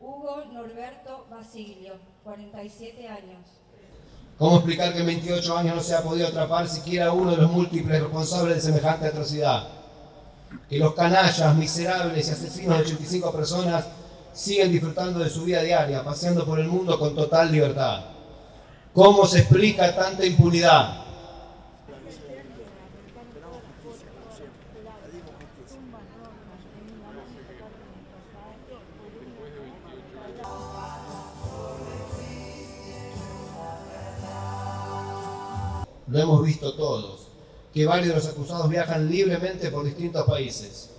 Hugo Norberto Basilio, 47 años. ¿Cómo explicar que en 28 años no se ha podido atrapar siquiera uno de los múltiples responsables de semejante atrocidad? Que los canallas, miserables y asesinos de 85 personas siguen disfrutando de su vida diaria, paseando por el mundo con total libertad. ¿Cómo se explica tanta impunidad? Lo hemos visto todos, que varios de los acusados viajan libremente por distintos países.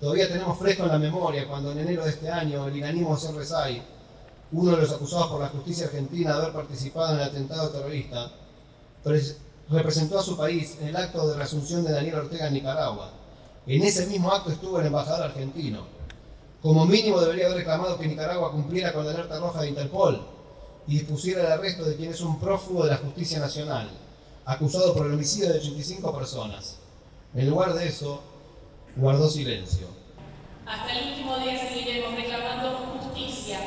Todavía tenemos fresco en la memoria cuando en enero de este año el iranismo Rezai, uno de los acusados por la justicia argentina de haber participado en el atentado terrorista, representó a su país en el acto de reasunción de Daniel Ortega en Nicaragua. En ese mismo acto estuvo el embajador argentino. Como mínimo debería haber reclamado que Nicaragua cumpliera con la alerta roja de Interpol y dispusiera el arresto de quien es un prófugo de la justicia nacional, acusado por el homicidio de 85 personas. En lugar de eso, guardó silencio. Hasta el último día seguiremos reclamando justicia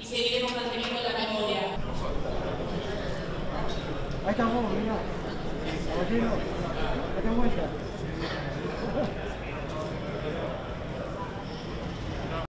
y seguiremos manteniendo la memoria. Ahí estamos, mira. Ahí vuelta.